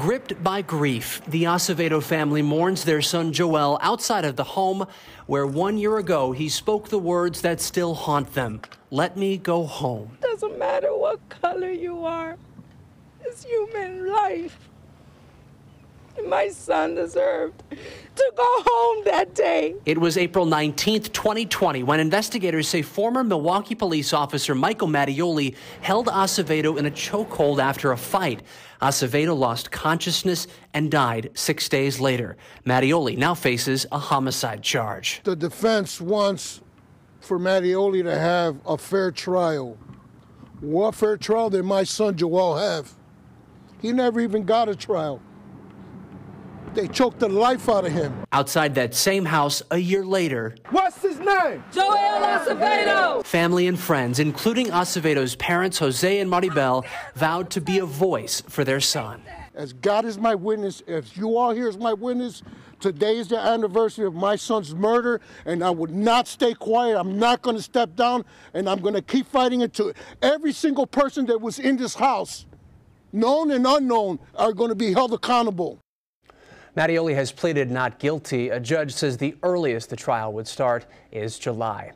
Gripped by grief, the Acevedo family mourns their son Joel outside of the home where one year ago he spoke the words that still haunt them Let me go home. Doesn't matter what color you are, it's human life. My son deserved to go home that day. It was April 19th, 2020, when investigators say former Milwaukee police officer Michael Mattioli held Acevedo in a chokehold after a fight. Acevedo lost consciousness and died six days later. Mattioli now faces a homicide charge. The defense wants for Mattioli to have a fair trial. What fair trial did my son Joel have? He never even got a trial. They choked the life out of him. Outside that same house a year later. What's his name? Joel Acevedo! Family and friends, including Acevedo's parents, Jose and Maribel, vowed to be a voice for their son. As God is my witness, if you all here is my witness, today is the anniversary of my son's murder, and I would not stay quiet. I'm not going to step down, and I'm going to keep fighting until every single person that was in this house, known and unknown, are going to be held accountable. Mattioli has pleaded not guilty. A judge says the earliest the trial would start is July.